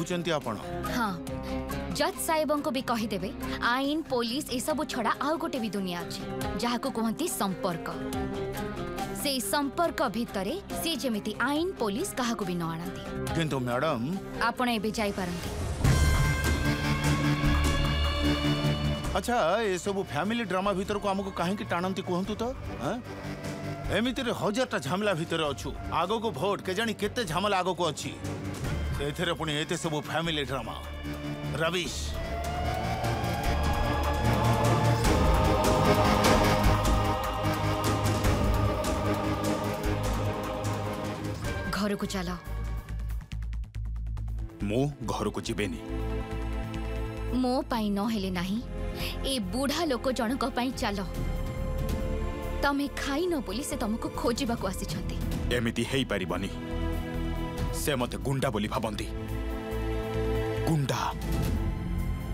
କହୁଛନ୍ତି ଆପଣ ହଁ ଜଜ୍ ସାହେବଙ୍କୁ ବି କହିଦେବେ ଆଇନ ପୋଲିସ ଏସବୁ ଛଡ଼ା ଆଉ ଗୋଟେ ବି ଦୁନିଆ ଅଛି ଯାହାକୁ କୁହନ୍ତି ସମ୍ପର୍କ সেই সম্পর্ক ভিতরে সি যেমিতি আইন পুলিশ কাহাকু বি ন আনন্তি কিন্তু ম্যাডাম আপন এবে যাই পারন্তি আচ্ছা এসব ফ্যামিলি ড্রামা ভিতরকু আমাকে কাহিকি টানন্তি কুহন্তু তো এমিতিরে হাজারটা ঝামেলা ভিতরে অছু আগকু ভোট কেজানি কেতে ঝামেলা আগকু অছি ଏଥିରେ ପୁଣି ଏତେ ସବୁ ଫ୍ୟାମିଲି ଡ୍ରାମା ରବିଶ ଘରକୁ ଚାଲ ମୁଁ ଘରକୁ ଯିବେନି ମୋ ପାଇଁ ନ ହେଲେ ନାହିଁ ଏ ବୁଢ଼ା ଲୋକ ଜଣଙ୍କ ପାଇଁ ଚାଲ ତମେ ଖାଇନ ବୋଲି ସେ ତମକୁ ଖୋଜିବାକୁ ଆସିଛନ୍ତି ଏମିତି ହେଇପାରିବନି ସେ ମୋତେ ଗୁଣ୍ଡା ବୋଲି ଭାବନ୍ତି ଗୁଣ୍ଡା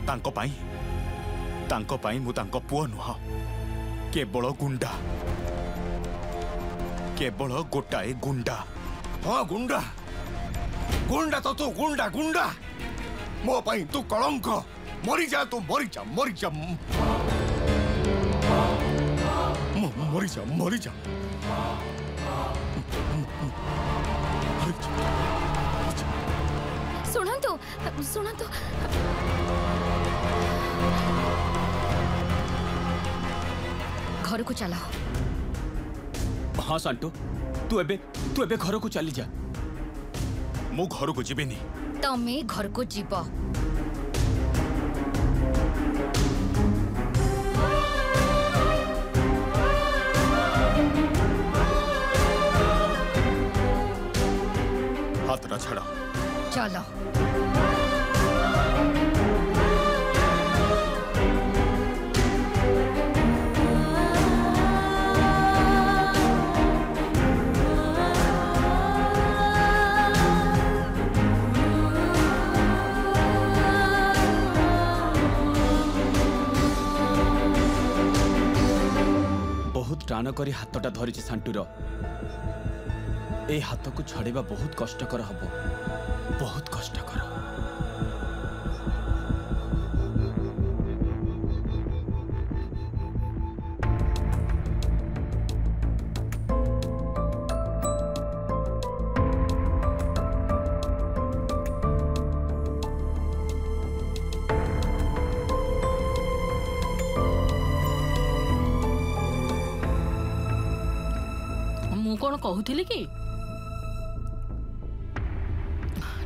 ତାଙ୍କ ପାଇଁ ତାଙ୍କ ପାଇଁ ମୁଁ ତାଙ୍କ ପୁଅ ନୁହଁ କେବଳ ଗୁଣ୍ଡା କେବଳ ଗୋଟାଏ ଗୁଣ୍ଡା ହଁ ଗୁଣ୍ଡା ଗୁଣ୍ଡା ତ ତୁ ଗୁଣ୍ଡା ଗୁଣ୍ଡା ମୋ ପାଇଁ ତୁ କଳଙ୍କ ମରିଯା ତୁ ମରିଯା ମରିଯା ମରିଯା ମରିଯା ମରିଯା तो। घर को चला हाँ सांटो तू एबे, तू एबे घर को चली जा मु घर को जीवन तमें घर को जीव हाथ ना छाड़ चल টাণ করে হাতটা ধরিছি সান্টুর এই হাতকু ছড়াইবা বহুত কষ্টকর হব বহুত কষ্টকর ବୁଝିଲେ କି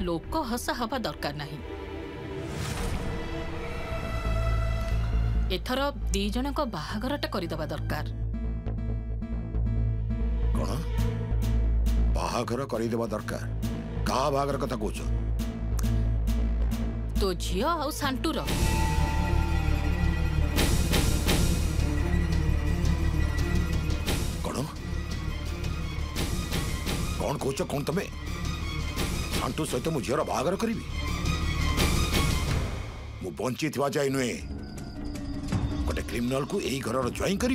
ଲୋକ ହସା ହେବା ଦରକାର ନାହିଁ ଏଥର ଦି ଜଣଙ୍କ ବାହାଘରଟା କରିଦେବା ଦରକାର କ'ଣ ବାହାଘର କରିଦେବା ଦରକାର କାହା ବାହାଘର କଥା କହୁଛ ତୋ ଝିଅ ଆଉ ସାଣ୍ଟୁର कौन कौच कौन तमें आंटू सहित मो झर बाहर करी मु बंची थी जाए नुहे गोटे क्रिमिनाल को यही घर जॉन करी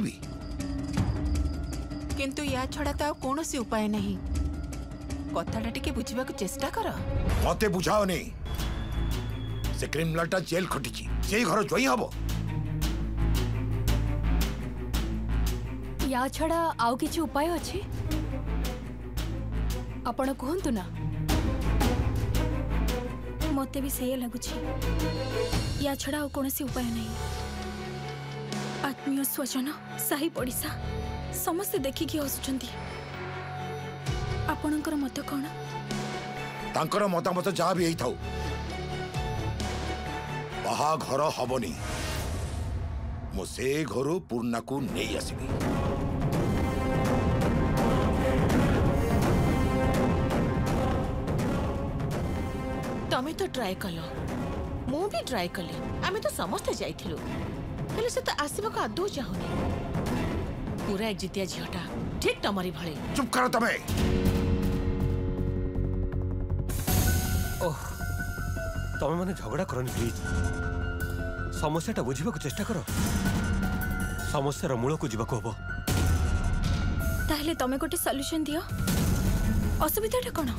किंतु या छड़ा तो कौन से उपाय नहीं कथाटा टिके बुझा चेष्टा कर मते बुझाओ नहीं से क्रिमिनालटा जेल खटी से घर ज्वाइन हम या छड़ा आउ किसी उपाय अच्छी ଆପଣ କୁହନ୍ତୁ ନା ମୋତେ ବି ସେଇଆ ଲାଗୁଛି ୟା ଛଡ଼ା ଆଉ କୌଣସି ଉପାୟ ନାହିଁ ଆତ୍ମୀୟ ସ୍ୱଜନ ସାହି ପଡ଼ିଶା ସମସ୍ତେ ଦେଖିକି ହସୁଛନ୍ତି ଆପଣଙ୍କର ମତ କ'ଣ ତାଙ୍କର ମତାମତ ଯାହା ବି ହେଇଥାଉ ବାହାଘର ହବନି ମୁଁ ସେ ଘରୁ ପୂର୍ଣ୍ଣାକୁ ନେଇ ଆସିବି सहित ट्राए कल ମୁଁ ବି ଟ୍ରାଏ କଲି ଆମେ ତ ସମସ୍ତେ ଯାଇଥିଲୁ ହେଲେ ସେ ତ ଆସିବାକୁ ଆଦୌ ଚାହୁଁନି ପୁରା ଏକଜିତିଆ ଝିଅଟା ଠିକ୍ ତମରି ଭଳି ଚୁପ୍ କର ତମେ ଓହ ତମେ ମାନେ ଝଗଡ଼ା କରନି ପ୍ଲିଜ୍ ସମସ୍ୟାଟା ବୁଝିବାକୁ ଚେଷ୍ଟା କର ସମସ୍ୟାର ମୂଳକୁ ଯିବାକୁ ହବ ତାହେଲେ ତମେ ଗୋଟେ ସଲ୍ୟୁସନ୍ ଦିଅ ଅସୁବିଧାଟା କ'ଣ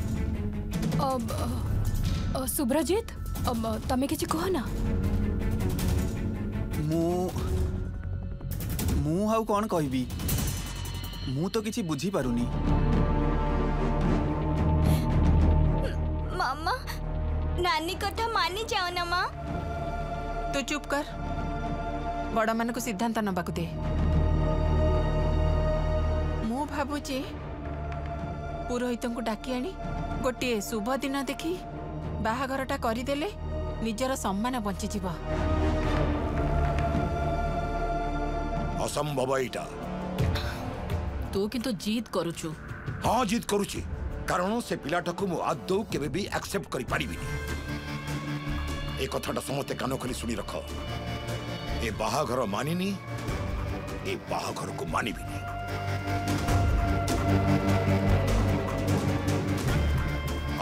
सुब्रजित तमें किसी कहो मु मु कौन कोई मु तो किसी बुझी परुनी नानी को तो जाओ ना माँ तू चुप कर बड़ा मन को सिद्धांत न बकुदे मु भाबू जी पुरोहितन को डाकियानी गोटे शुभ दिन देखी ବାହାଘରଟା କରିଦେଲେ ନିଜର ସମ୍ମାନ ବଞ୍ଚିଯିବ ଅସମ୍ଭବ ଏଇଟା ତୁ କିନ୍ତୁ ଜିଦ୍ କରୁଛୁ ହଁ ଜିଦ୍ କରୁଛି କାରଣ ସେ ପିଲାଟାକୁ ମୁଁ ଆଦୌ କେବେ ବି ଆକ୍ସେପ୍ଟ କରିପାରିବିନି ଏ କଥାଟା ସମସ୍ତେ କାନ ଖୋଲି ଶୁଣି ରଖ ଏ ବାହାଘର ମାନିନି ଏ ବାହାଘରକୁ ମାନିବିନି Thank you.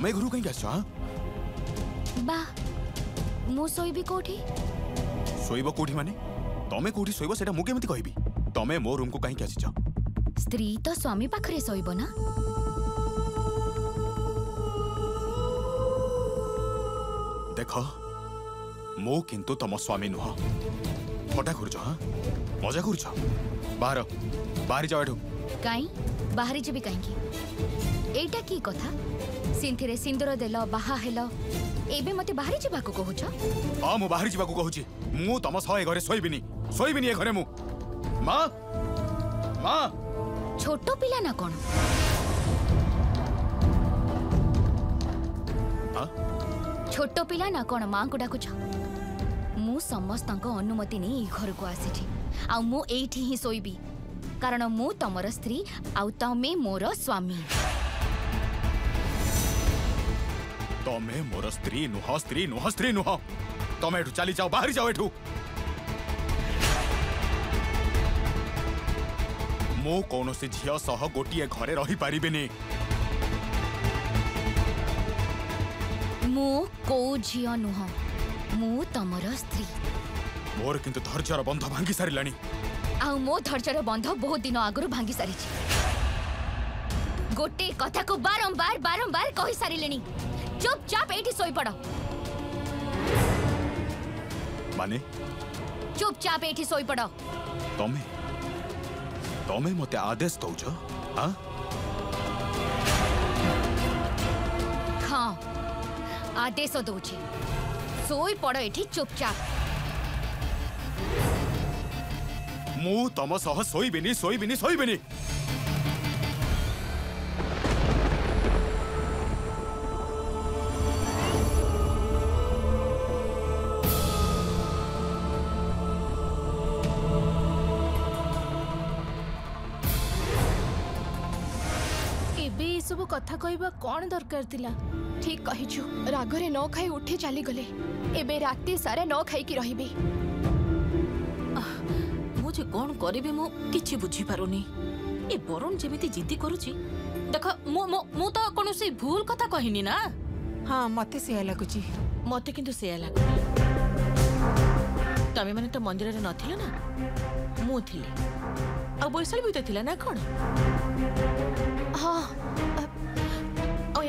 ତମେ ଘରୁ କାହିଁକି ଆସିଛ ବା ମୁଁ ଶୋଇବି କୋଉଠି ଶୋଇବ କୋଉଠି ମାନେ ତମେ କୋଉଠି ଶୋଇବ ସେଟା ମୁଁ କେମିତି କହିବି ତମେ ମୋ ରୁମକୁ କାହିଁକି ଆସିଛ ସ୍ତ୍ରୀ ତ ସ୍ୱାମୀ ପାଖରେ ଶୋଇବ ନା ଦେଖ ମୁଁ କିନ୍ତୁ ତମ ସ୍ୱାମୀ ନୁହଁ ଥଟା କରୁଛ ହଁ ମଜା କରୁଛ ବାହାର ବାହାରି ଯାଅ ଏଠୁ କାଇଁ ବାହାରି ଯିବି କାହିଁକି ଏଇଟା କି କଥା ସିନ୍ଥିରେ ସିନ୍ଦୁର ଦେଲ ବାହା ହେଲ ଏବେ ମତେ ବାହାରି ଯିବାକୁ କହୁଛ ହଁ ମୁଁ ବାହାରି ଯିବାକୁ କହୁଛି ମୁଁ ତମ ସହ ଏ ଘରେ ଶୋଇବିନି ଶୋଇବିନି ଏ ଘରେ ମୁଁ ମା ମା ଛୋଟ ପିଲା ନା କଣ ଛୋଟ ପିଲା ନା କଣ ମାଙ୍କୁ ଡାକୁଛ ମୁଁ ସମସ୍ତଙ୍କ ଅନୁମତି ନେଇ ଏଇ ଘରକୁ ଆସିଛି ଆଉ ମୁଁ ଏଇଠି ହିଁ ଶୋଇବି କାରଣ ମୁଁ ତମର ସ୍ତ୍ରୀ ଆଉ ତମେ ମୋର ସ୍ୱାମୀ તમે મોર સ્ત્રી નુહ સ્ત્રી નુહ સ્ત્રી નુહ તમે એઠું ચાલી જાઓ બહાર જાઓ એઠું ମୁଁ କୌଣସି ଝିଅ ସହ ଗୋଟିଏ ଘରେ ରହିପାରିବିନି ମୁଁ କୋଉ ଝିଅ ନୁହଁ ମୁଁ ତମର ସ୍ତ୍ରୀ ମୋର କିନ୍ତୁ ଧୈର୍ଯ୍ୟର ବନ୍ଧ ଭାଙ୍ଗି ସାରିଲାଣି ଆଉ ମୋ ଧୈର୍ଯ୍ୟର ବନ୍ଧ ବହୁତ ଦିନ ଆଗରୁ ଭାଙ୍ଗି ସାରିଛି ଗୋଟିଏ କଥାକୁ ବାରମ୍ବାର ବାରମ୍ବାର କହିସାରିଲେଣି ચૂપચાપ એઠી સોઈ પડો মানে ચૂપચાપ એઠી સોઈ પડો તમે તમે મતે આદેશ દઉં છો હા હા આદેશ દઉં છે સોઈ પડો એઠી ચૂપચાપ ମୁଁ ତମ ସହ ଶୋଇବିନି ଶୋଇବିନି ଶୋଇବିନି কথা কহা কণ দরকার লা ঠিক কহিছু রাগরে ন খাই উঠি চালিগলে এবে রাতে সারা ন খাইকি রহবি ମୁଁ ଯେ କ'ଣ କରିବି ମୁଁ କିଛି ବୁଝିପାରୁନି ଏ ବରୁଣ ଯେମିତି ଜିଦ୍ଦି କରୁଛି ଦେଖ ମୁଁ ମୁଁ ତ କୌଣସି ଭୁଲ କଥା କହିନି ନା ହଁ ମତେ ସେୟା ଲାଗୁଛି ମତେ କିନ୍ତୁ ସେୟା ଲାଗୁନି ତମେମାନେ ତ ମନ୍ଦିରରେ ନଥିଲ ନା ମୁଁ ଥିଲି ଆଉ ବୈଶାଳୀ ବି ତ ଥିଲା ନା କ'ଣ ହଁ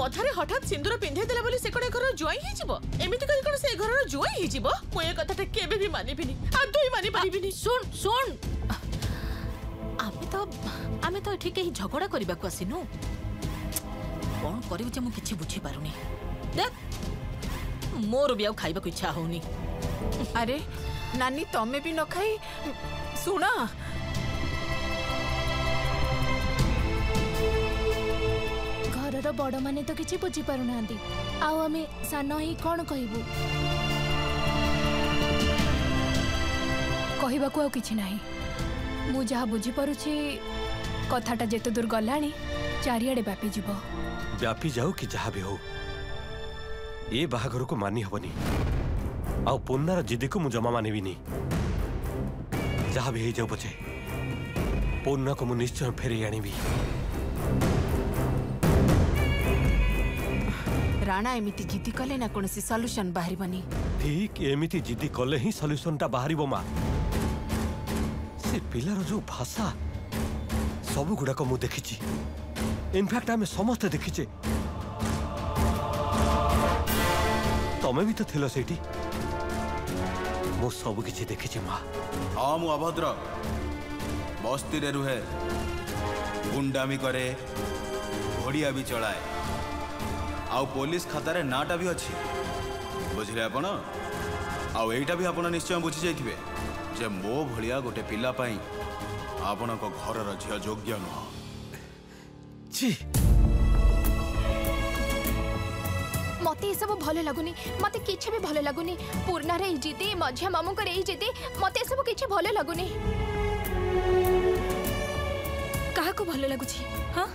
মথারে হঠাৎ সিন্দুর পিঁধাই দেলা বলে সে কোন ঘর হয়ে যাব এমিতি করে কোন সে ঘরের ঘরর হয়ে যাব মু এই কথাটা কেবে বি মানিবিনি তুই মানি পারিবিনি শুন শুন আমি তো আমি তো ঠিক এই ঝগড়া করিবা কো আসিনু কোন করিব যে মু কিছু বুঝি পারুনি দেখ মোর বি আউ খাইবা কো ইচ্ছা হউনি আরে নানি তমে বি ন খাই শুনা ଘରର ବଡ଼ମାନେ ତ କିଛି ବୁଝିପାରୁନାହାନ୍ତି ଆଉ ଆମେ ସାନ ହେଇ କ'ଣ କହିବୁ କହିବାକୁ ଆଉ କିଛି ନାହିଁ ମୁଁ ଯାହା ବୁଝିପାରୁଛି କଥାଟା ଯେତେ ଦୂର ଗଲାଣି ଚାରିଆଡ଼େ ବ୍ୟାପିଯିବ ବ୍ୟାପି ଯାଉ କି ଯାହା ବି ହଉ ଏ ବାହାଘରକୁ ମାନି ହବନି ଆଉ ପୋନାର ଜିଦିକୁ ମୁଁ ଜମା ମାନିବିନି ଯାହା ବି ହେଇଯାଉ ପଛେ ପୋନାକୁ ମୁଁ ନିଶ୍ଚୟ ଫେରେଇ ଆଣିବି রানা এমিতি জিদি কলে না কোনসি সলিউশন বাহিরবনি ঠিক এমিতি জিদি কলে হি সলিউশনটা বাহিরব মা সে পিলার যে ভাষা সবু গুড়াক মু দেখিছি ইনফ্যাক্ট আমি সমস্তে দেখিছে তুমি বি তো থিল সেইটি মু সবু কিছু দেখিছি মা হ্যাঁ মু অভদ্র বস্তিরে রুহে গুন্ডামি করে ঘড়িয়া বি চলায় ଆଉ ପୋଲିସ ଖାତାରେ ନାଁଟା ବି ଅଛି ବୁଝିଲେ ଆପଣ ଆଉ ଏଇଟା ବି ଆପଣ ନିଶ୍ଚୟ ବୁଝିଯାଇଥିବେ ଯେ ମୋ ଭଳିଆ ଗୋଟେ ପିଲା ପାଇଁ ଆପଣଙ୍କ ଘରର ଝିଅ ଯୋଗ୍ୟ ନୁହଁ মতে এসব ভালো লাগুনি মতে কিছু বি ভালো লাগুনি পূর্ণার এই জিদি মঝিয়া মামুঙ্কর এই জিদি মতে এসব কিছু ভালো লাগুনি কাহকু ভালো লাগুছি হ্যাঁ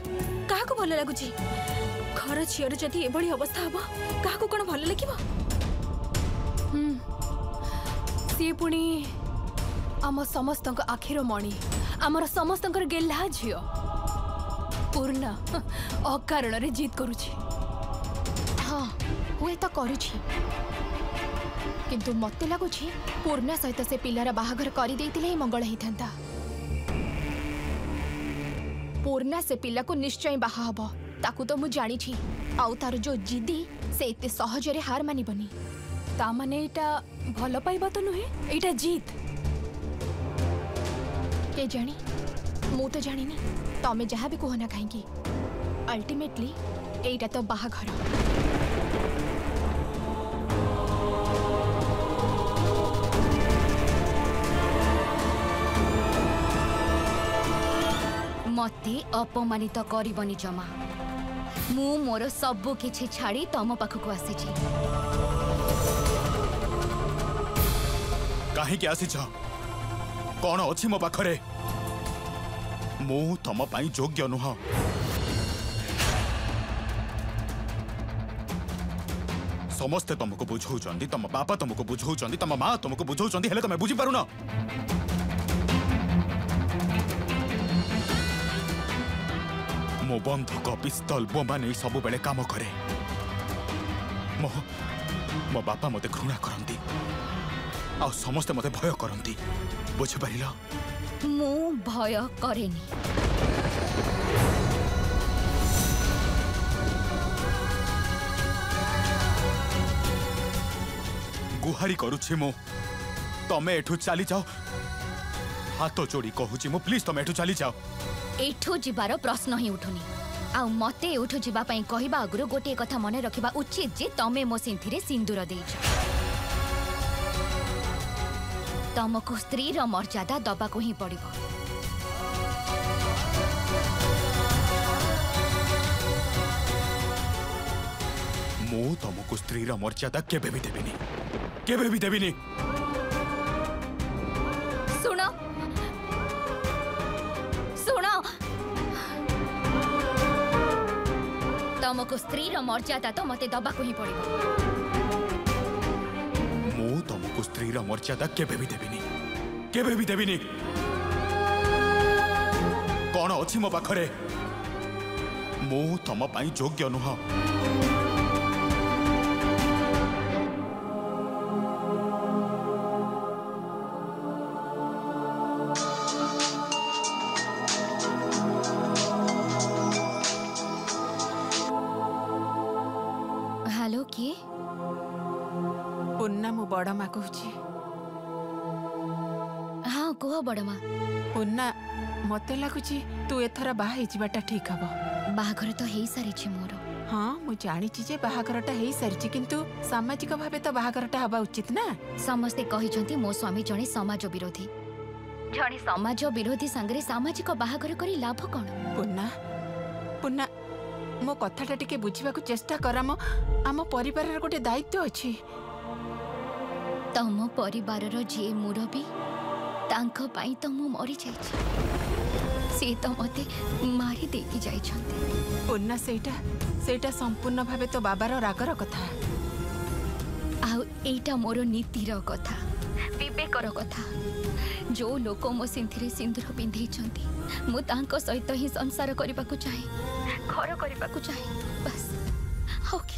কাহকু ভালো লাগুছি ଘର ଝିଅର ଯଦି ଏଭଳି ଅବସ୍ଥା ହେବ କାହାକୁ କ'ଣ ଭଲ ଲାଗିବ ସିଏ ପୁଣି ଆମ ସମସ୍ତଙ୍କ ଆଖିର ମଣି ଆମର ସମସ୍ତଙ୍କର ଗେହ୍ଲା ଝିଅ ପୂର୍ଣ୍ଣା ଅକାରଣରେ ଜିଦ୍ କରୁଛି ହଁ ହୁଏତ କରୁଛି କିନ୍ତୁ ମୋତେ ଲାଗୁଛି ପୂର୍ଣ୍ଣା ସହିତ ସେ ପିଲାର ବାହାଘର କରିଦେଇଥିଲେ ହିଁ ମଙ୍ଗଳ ହେଇଥାନ୍ତା ପୂର୍ଣ୍ଣା ସେ ପିଲାକୁ ନିଶ୍ଚୟ ବାହା ହେବ ତାକୁ ତ ମୁଁ ଜାଣିଛି ଆଉ ତାର ଯୋଉ ଜିଦି ସେ ଏତେ ସହଜରେ ହାର ମାନିବନି ତା ମାନେ ଏଇଟା ଭଲ ପାଇବା ତ ନୁହେଁ ଏଇଟା ଜିତ କେଜାଣି ମୁଁ ତ ଜାଣିନି ତମେ ଯାହା ବି କୁହ ନା କାହିଁକି ଅଲ୍ଟିମେଟଲି ଏଇଟା ତ ବାହାଘର ମତେ ଅପମାନିତ କରିବନି ଜମା ମୁଁ ମୋର ସବୁ କିଛି ଛାଡ଼ି ତମ ପାଖକୁ ଆସିଛି କାହିଁକି ଆସିଛ କଣ ଅଛି ମୋ ପାଖରେ ମୁଁ ତମ ପାଇଁ ଯୋଗ୍ୟ ନୁହଁ ସମସ୍ତେ ତମକୁ ବୁଝଉଛନ୍ତି ତମ ବାପା ତମକୁ ବୁଝଉଛନ୍ତି ତମ ମା ତମକୁ ବୁଝଉଛନ୍ତି ହେଲେ ତମେ ବୁଝିପାରୁନ বন্ধুক পিস্তল বোমা নেই সবুলে কাম করে মো মো বাপা মতো ঘৃণা করতে আসতে মতো ভয় করতে বুঝিপার মু ভয় করেনি গুহারি করুছি মু তুমি এঠু চালি যাও হাত চোড়ি কুচি মু প্লিজ তুমি এঠু চালি যাও ଏଠୁ ଯିବାର ପ୍ରଶ୍ନ ହିଁ ଉଠୁନି ଆଉ ମତେ ଏଠୁ ଯିବା ପାଇଁ କହିବା ଆଗରୁ ଗୋଟିଏ କଥା ମନେ ରଖିବା ଉଚିତ ଯେ ତମେ ମୋ ସିନ୍ଥିରେ ସିନ୍ଦୁର ଦେଇଛ ତମକୁ ସ୍ତ୍ରୀର ମର୍ଯ୍ୟାଦା ଦବାକୁ ହିଁ ପଡ଼ିବ ମୁଁ ତମକୁ ସ୍ତ୍ରୀର ମର୍ଯ୍ୟାଦା କେବେ ବି ଦେବିନି କେବେ ବି ଦେବିନି મો તમકુ સ્ત્રી રા મર્ચા તા તોમે દેબક હી પડી મો તમકુ સ્ત્રી રા મર્ચા તા કેબે ビ દેબેની કેબે ビ દેબેની કોણ ઓછીમો પાખરે મો તમ પાઈ જોગ્ય નહ বড়মা কহুছি হ্যাঁ কুহ বড়মা পুনা মতে লাগুছি তু এথর বাহা হয়েযা ঠিক হব বাহাঘর তো হয়ে সারিছি মোর হ্যাঁ মু জানিছি যে বাহাঘরটা হয়ে সারিছি কিন্তু সামাজিক ভাবে তো বাহাঘরটা হওয়া উচিত না সমস্তে কহিছন্তি মো স্বামী জনে সমাজ বিরোধী ଜଣେ ସମାଜ ବିରୋଧୀ ସାଙ୍ଗରେ ସାମାଜିକ ବାହାଘର କରି ଲାଭ କ'ଣ ପୂର୍ଣ୍ଣା ପୂର୍ଣ୍ଣା ମୋ କଥାଟା ଟିକେ ବୁଝିବାକୁ ଚେଷ୍ଟା କର ଆମ ପରିବାରର ଗୋଟେ ଦାୟିତ୍ୱ ଅଛି ତମ ପରିବାରର ଯିଏ ମୁରବୀ ତାଙ୍କ ପାଇଁ ତ ମୁଁ ମରିଯାଇଛି ସେ ତ ମୋତେ ମାରି ଦେଇକି ଯାଇଛନ୍ତି ପୂର୍ଣ୍ଣା ସେଇଟା ସେଇଟା ସମ୍ପୂର୍ଣ୍ଣ ଭାବେ ତୋ ବାବାର ରାଗର କଥା ଆଉ ଏଇଟା ମୋର ନୀତିର କଥା ବିବେକର କଥା ଯେଉଁ ଲୋକ ମୋ ସିନ୍ଥିରେ ସିନ୍ଦୁର ପିନ୍ଧେଇଛନ୍ତି ମୁଁ ତାଙ୍କ ସହିତ ହିଁ ସଂସାର କରିବାକୁ ଚାହେଁ ଘର କରିବାକୁ ଚାହେଁ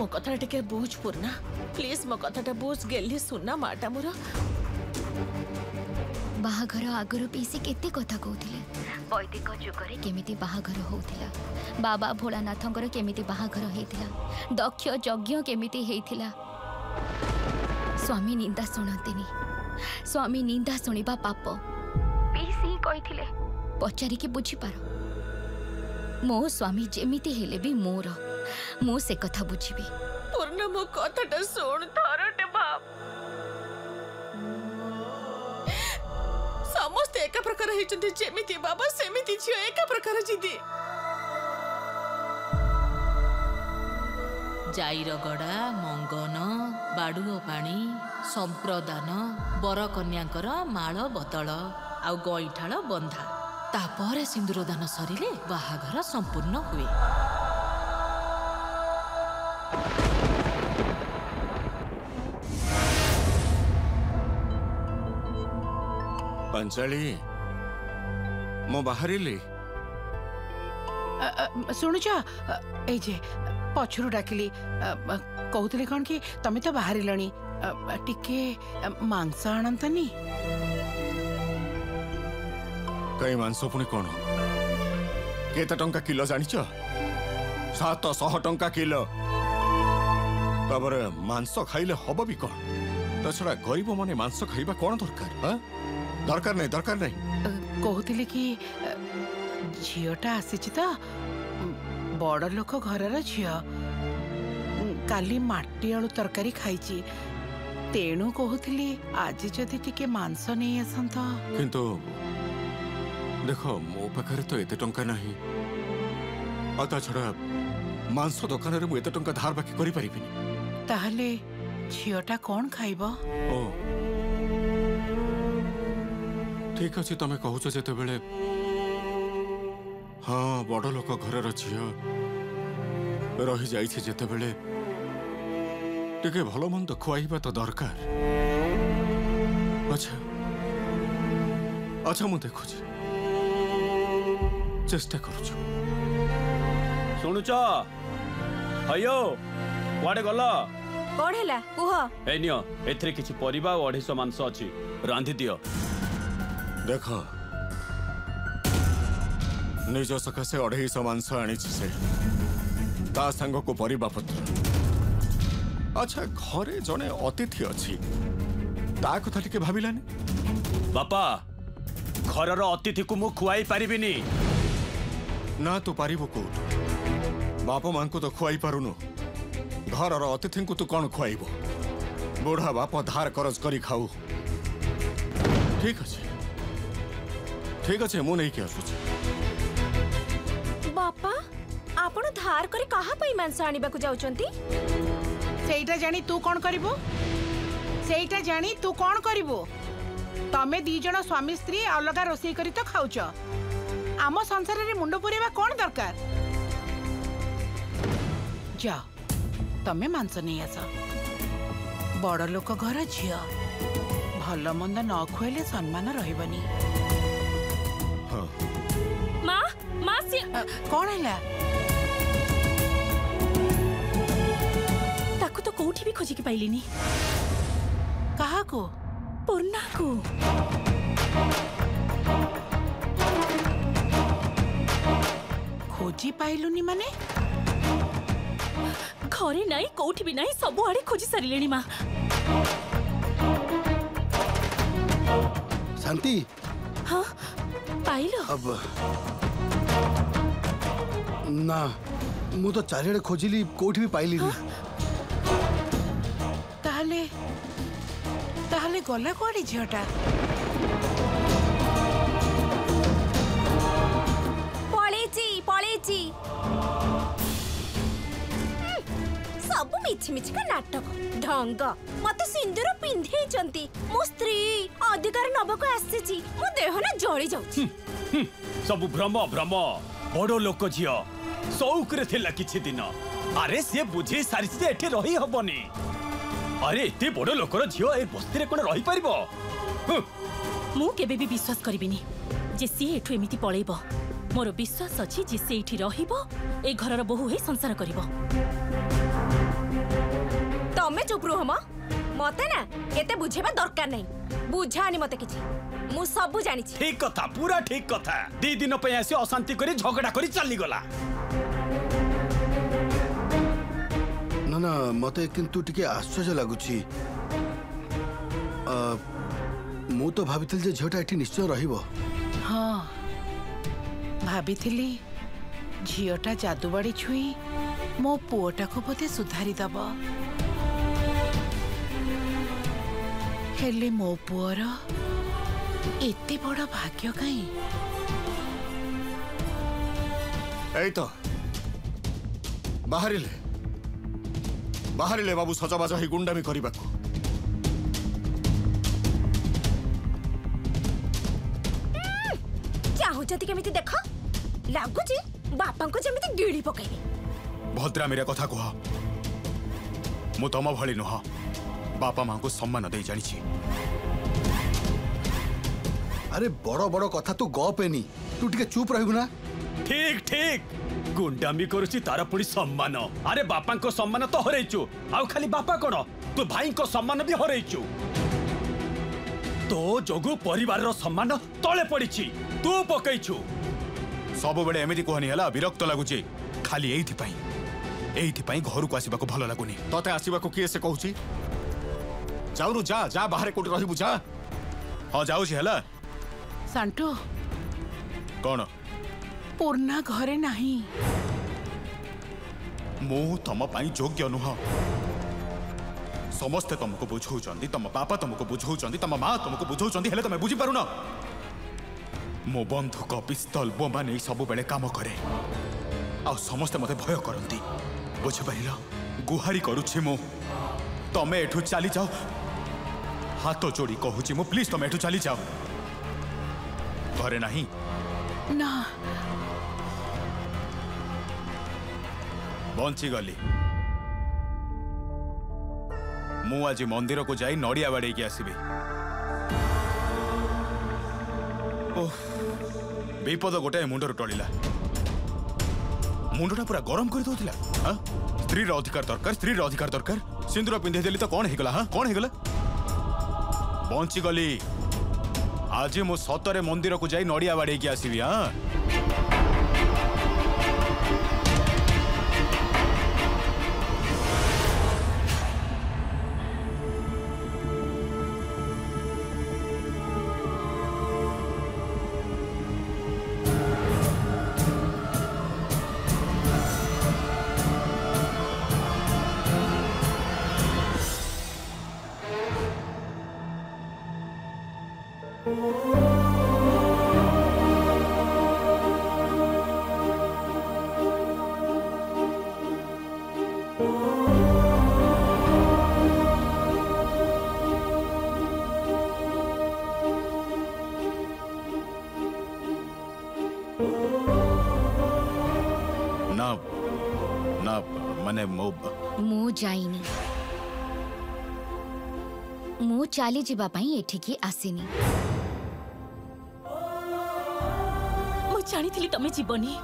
ମୋ କଥାଟା ଟିକେ ବୁଝ ପୂର୍ଣ୍ଣା ପ୍ଲିଜ୍ ମୋ କଥାଟା ବୁଝ ଗେଲି ସୁନା ମାଟା ମୋର ବାହାଘର ଆଗରୁ ପିଇସି କେତେ କଥା କହୁଥିଲେ ବୈଦିକ ଯୁଗରେ କେମିତି ବାହାଘର ହଉଥିଲା ବାବା ଭୋଳାନାଥଙ୍କର କେମିତି ବାହାଘର ହେଇଥିଲା ଦକ୍ଷ ଯଜ୍ଞ କେମିତି ହେଇଥିଲା ସ୍ୱାମୀ ନିନ୍ଦା ଶୁଣନ୍ତିନି ସ୍ୱାମୀ ନିନ୍ଦା ଶୁଣିବା ପାପ ପିଇସି କହିଥିଲେ ପଚାରିକି ବୁଝିପାର ମୋ ସ୍ୱାମୀ ଯେମିତି ହେଲେ ବି ମୋର ମୁଁ ସେ କଥା ବୁଝିବି ପୂର୍ଣ୍ଣ ମୋ କଥାଟା ଶୁଣ ଥରଟେ ବାପ ସମସ୍ତେ ଏକ ପ୍ରକାର ହେଇଛନ୍ତି ଯେମିତି ବାବା ସେମିତି ଝିଅ ଏକ ପ୍ରକାର ଜିଦି ଜାଇରଗଡ଼ା ପାଣି ସମ୍ପ୍ରଦାନ ବରକନ୍ୟାଙ୍କର ମାଳ ବଦଳ ଆଉ ଗଇଁଠାଳ ବନ୍ଧା ତାପରେ ସିନ୍ଦୁରଦାନ ସରିଲେ ବାହାଘର ସମ୍ପୂର୍ଣ୍ଣ ହୁଏ अंजलि मो बाहर ଶୁଣୁଛ ଏଇ ଯେ ପଛରୁ ଡାକିଲି କହୁଥିଲି କ'ଣ କି ତମେ ତ ବାହାରିଲଣି ଟିକେ ମାଂସ ଆଣନ୍ତନି କାଇଁ ମାଂସ ପୁଣି କ'ଣ କେତେ ଟଙ୍କା କିଲୋ ଜାଣିଛ ସାତଶହ ଟଙ୍କା କିଲୋ ତାପରେ ମାଂସ ଖାଇଲେ ହବ ବି କ'ଣ তা ছড়া গরিব মানে মাংস খাইবা কোন দরকার দরকার নাই দরকার নাই কহুতিলি কি ঝিওটা আসিছি তো বড় লোক ঘরর ঝিও কালি মাটি আলু তরকারি খাইছি তেণু কহুতিলি আজি যদি টিকে মাংস নেই আসন্ত কিন্তু দেখ মো পাখে তো এত টঙ্কা না আর তাছাড়া মাংস দোকানের মু এত টঙ্কা ধার বাকি করে পারিবিনি তাহলে ଝିଅଟା କ'ଣ ଖାଇବ ଠିକ୍ ଅଛି ତମେ କହୁଛ ଯେତେବେଳେ ହଁ ବଡ଼ ଲୋକ ଘରର ଝିଅ ରହିଯାଇଛି ଯେତେବେଳେ ଟିକେ ଭଲ ମନ୍ଦ ଖୁଆଇବା ତ ଦରକାର ଆଚ୍ଛା ଆଚ୍ଛା ମୁଁ ଦେଖୁଛି ଚେଷ୍ଟା କରୁଛୁ ଶୁଣୁଛ ହଇଓ କୁଆଡ଼େ ଗଲ କଣ ହେଲା କୁହ ଏ ନିଅ ଏଥିରେ କିଛି ପରିବା ଆଉ ଅଢ଼େଇଶ ମାଂସ ଅଛି ରାନ୍ଧି ଦିଅ ଦେଖ ନିଜ ସକାଶେ ଅଢ଼େଇଶ ମାଂସ ଆଣିଛି ସେ ତା ସାଙ୍ଗକୁ ପରିବା ପତ୍ର ଆଚ୍ଛା ଘରେ ଜଣେ ଅତିଥି ଅଛି ତା କଥା ଟିକେ ଭାବିଲାନି ବାପା ଘରର ଅତିଥିକୁ ମୁଁ ଖୁଆଇ ପାରିବିନି ନା ତୁ ପାରିବୁ କୋଉଠୁ ବାପ ମାଙ୍କୁ ତ ଖୁଆଇ ପାରୁନୁ ଘରର ଅତିଥିଙ୍କୁ ତୁ କ'ଣ ଖୁଆଇବ ବୁଢ଼ା ବାପ ଧାର କରଜ କରି ଖାଉ ଠିକ ଅଛି ଠିକ ଅଛି ଅଲଗା ରୋଷେଇ କରି ତ ଖାଉଛ ଆମ ସଂସାରରେ ମୁଣ୍ଡ ପୁରେଇବା କ'ଣ ଦରକାର ତମେ ମାଂସ ନେଇ ଆସ ବଡ଼ ଲୋକ ଘର ଝିଅ ଭଲ ମନ୍ଦ ନ ଖୁଆଇଲେ ସମ୍ମାନ ରହିବନି କଣ ହେଲା ତାକୁ ତ କୋଉଠି ବି ଖୋଜିକି ପାଇଲିନି କାହାକୁ ପୂର୍ଣ୍ଣାକୁ ଖୋଜି ପାଇଲୁନି ମାନେ ঘরে নাই কোউঠি বি নাই সবু আড়ে খোঁজি সারিলেনি মা শান্তি हां পাইলো अब না মু তো চারিআড়ে খোঁজিলি কোউঠি বি পাইলিনি তাহলে তাহলে গলা কোয়াড়ে ঝিওটা পলেইছি পলেইছি ମିଛି ମିଛିକା ନାଟକ ଢଙ୍ଗ ମତେ ସିନ୍ଦୁର ପିନ୍ଧେଇଛନ୍ତି ମୋ ସ୍ତ୍ରୀ ଅଧିକାର ନବାକୁ ମୁଁ କେବେ ବିଶ୍ୱାସ କରିବିନି ଯେ ସିଏ ଏଠୁ ଏମିତି ପଳେଇବ ମୋର ବିଶ୍ୱାସ ଅଛି ଯେ ସେଇଠି ରହିବ ଏ ଘରର ବୋହୁ ହେଇ ସଂସାର କରିବ তুমি চুপ রুহ ম মতে না এতে বুঝেবা দরকার নাই বুঝানি মতে কিছু মু সবু জানিছি ঠিক কথা পুরা ঠিক কথা দুই দিন পাই আসি অশান্তি করে ঝগড়া করে চলি গলা না না মতে কিন্তু টিকে আশ্চর্য লাগুছি মু তো ভাবিଥିଲି যে ঝিওটা এটি নিশ্চয় রহিব হ্যাঁ ভাবিଥିଲି ঝিওটা জাদুবাড়ি ছুঁই ମୋ ପୁଅଟାକୁ ବୋଧେ ସୁଧାରିଦେବ ହେଲେ ମୋ ପୁଅର ଏତେ ବଡ଼ ଭାଗ୍ୟ କାହିଁ ଏଇ ତ ବାହାରିଲେ ବାହାରିଲେ ବାବୁ ସଜବାଜ ହେଇ ଗୁଣ୍ଡାମି କରିବାକୁ ଚାହୁଁଛନ୍ତି କେମିତି ଦେଖ ଲାଗୁଛି ବାପାଙ୍କୁ ଯେମିତି ଗିଳି ପକେଇବି ଭଦ୍ରାମିରେ କଥା କୁହ ମୁଁ ତମ ଭଳି ନୁହଁ ବାପା ମାଙ୍କୁ ସମ୍ମାନ ଦେଇ ଜାଣିଛି ଆରେ ବଡ ବଡ କଥା ତୁ ଗପେନି ତୁ ଟିକେ ଚୁପ୍ ରହିବୁ ନା ଠିକ ଠିକ ଗୁଣ୍ଡାମି କରୁଛି ତାର ପୁଣି ସମ୍ମାନ ଆରେ ବାପାଙ୍କ ସମ୍ମାନ ତ ହରେଇଛୁ ଆଉ ଖାଲି ବାପା କଣ ତୁ ଭାଇଙ୍କ ସମ୍ମାନ ବି ହରେଇଛୁ ତୋ ଯୋଗୁ ପରିବାରର ସମ୍ମାନ ତଳେ ପଡିଛି ତୁ ପକେଇଛୁ ସବୁବେଳେ ଏମିତି କୁହନି ହେଲା ବିରକ୍ତ ଲାଗୁଛି ଖାଲି ଏଇଥିପାଇଁ ଏଇଥିପାଇଁ ଘରକୁ ଆସିବାକୁ ଭଲ ଲାଗୁନି ତତେ ଆସିବାକୁ କିଏ ସେ କହୁଛି ଯାଉନୁ ଯା ଯା ବାହାରେ କୋଉଠି ରହିବୁ ଯା ହଁ ଯାଉଛି ହେଲା ସାଣ୍ଟୁ କଣ ପୁର୍ଣ୍ଣା ଘରେ ନାହିଁ ମୁଁ ତମ ପାଇଁ ଯୋଗ୍ୟ ନୁହଁ ସମସ୍ତେ ତମକୁ ବୁଝାଉଛନ୍ତି ତମ ବାପା ତମକୁ ବୁଝାଉଛନ୍ତି ତମ ମା ତମକୁ ବୁଝାଉଛନ୍ତି ହେଲେ ତମେ ବୁଝିପାରୁନ ମୋ ବନ୍ଧୁ କପିସ୍ତଲ ବୋମା ନେଇ ସବୁବେଳେ କାମ କରେ ଆଉ ସମସ୍ତେ ମତେ ଭୟ କରନ୍ତି ବୁଝିପାରିଲ ଗୁହାରି କରୁଛି ମୁଁ ତମେ ଏଠୁ ଚାଲିଯାଅ हाथ जोड़ी कहूँ मु प्लीज तुम तो चली जाओ घरे ना बचीगली मुझे मंदिर को जाई नड़िया बाड़ी आसबि विपद तो गोटाए मुंडर टा मुंडा पूरा गरम कर दौला हाँ? स्त्री अधिकार दरकार स्त्री अधिकार दरकार सिंदूर पिंधे तो कौन हो हाँ? कौन हो ବଞ୍ଚିଗଲି ଆଜି ମୁଁ ସତରେ ମନ୍ଦିରକୁ ଯାଇ ନଡ଼ିଆ ବାଡ଼େଇକି ଆସିବି ହଁ મને ମୁଁ ଯାଇନି ମୁଁ ଚାଲିଯିବା ପାଇଁ ଏଠିକି ଆସିନି खाली तुम्हें जीवनी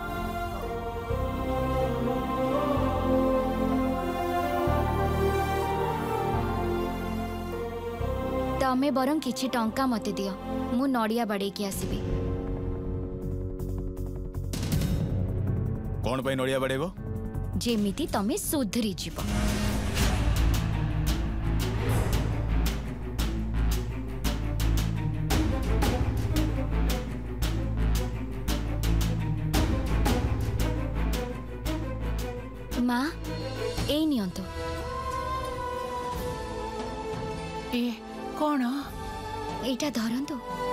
तमें बर कि टा मत दि मु नड़िया बाड़ी आसबी कौन नड़िया बाड़ेब जमी तुम्हें सुधरी जीवन एटा धरंतु